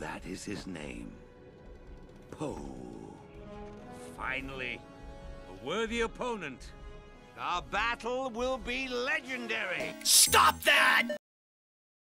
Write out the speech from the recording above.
that is his name. Poe. Finally, a worthy opponent. Our battle will be legendary. Stop that!